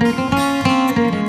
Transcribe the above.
Música